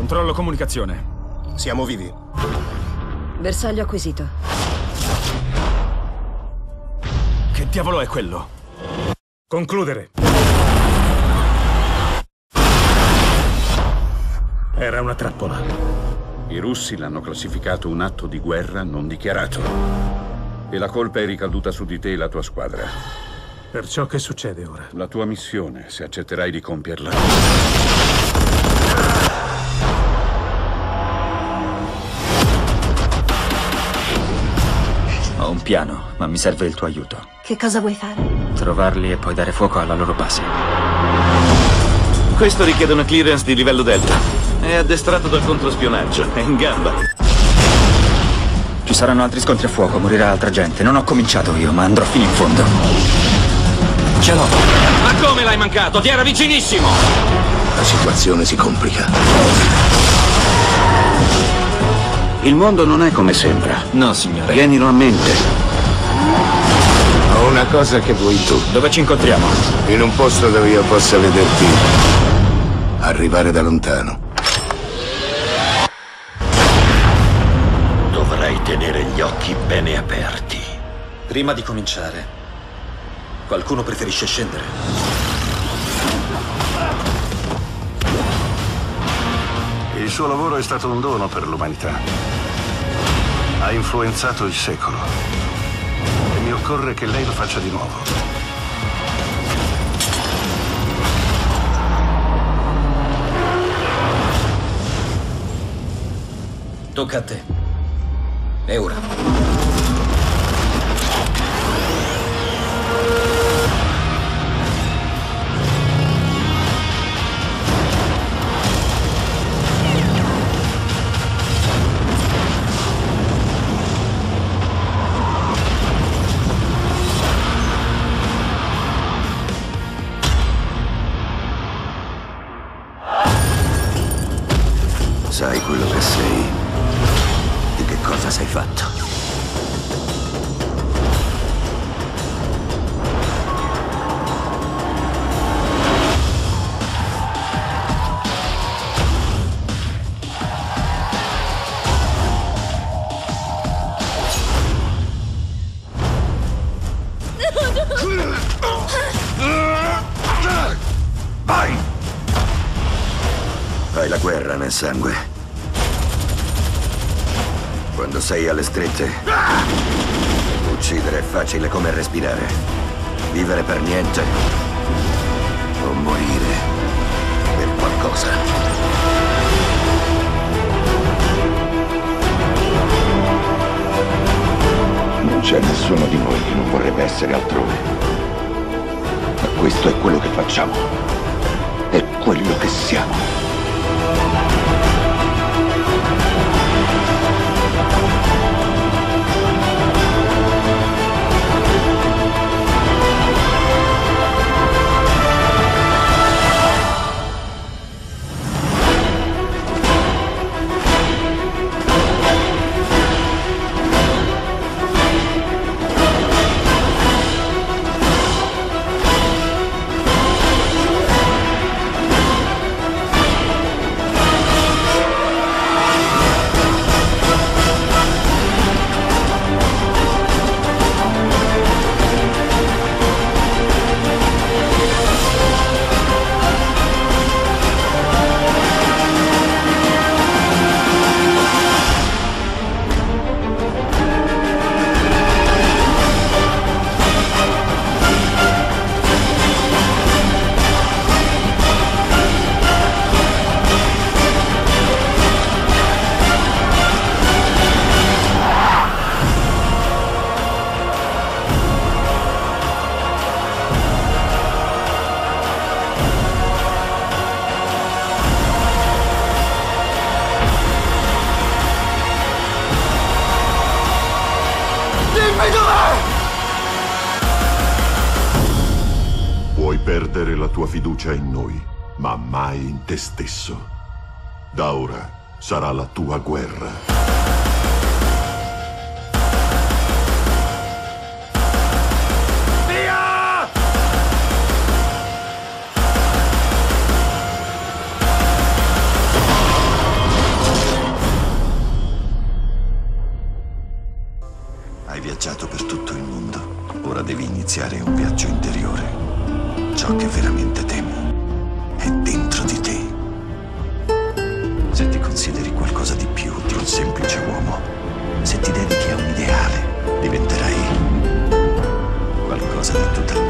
Controllo comunicazione. Siamo vivi. Bersaglio acquisito. Che diavolo è quello? Concludere. Era una trappola. I russi l'hanno classificato un atto di guerra non dichiarato. E la colpa è ricaduta su di te e la tua squadra. Perciò che succede ora? La tua missione, se accetterai di compierla. Piano, ma mi serve il tuo aiuto. Che cosa vuoi fare? Trovarli e poi dare fuoco alla loro base. Questo richiede una clearance di livello delta. È addestrato dal controspionaggio, è in gamba. Ci saranno altri scontri a fuoco, morirà altra gente. Non ho cominciato io, ma andrò fino in fondo. Ce l'ho. Ma come l'hai mancato? Ti era vicinissimo! La situazione si complica. Il mondo non è come sembra. No, signore. Tienilo a mente. Ho una cosa che vuoi tu. Dove ci incontriamo? In un posto dove io possa vederti arrivare da lontano. Dovrai tenere gli occhi bene aperti. Prima di cominciare, qualcuno preferisce scendere. Il suo lavoro è stato un dono per l'umanità. Ha influenzato il secolo. E mi occorre che lei lo faccia di nuovo. Tocca a te. E ora? Fatto. Vai! Hai la guerra nel sangue. Quando sei alle strette, uccidere è facile come respirare. Vivere per niente o morire per qualcosa. Non c'è nessuno di noi che non vorrebbe essere altrove. Ma questo è quello che facciamo. È quello che siamo. Puoi perdere la tua fiducia in noi, ma mai in te stesso. Da ora sarà la tua guerra. viaggiato per tutto il mondo. Ora devi iniziare un viaggio interiore. Ciò che veramente temi è dentro di te. Se ti consideri qualcosa di più di un semplice uomo, se ti dedichi a un ideale, diventerai qualcosa di totalmente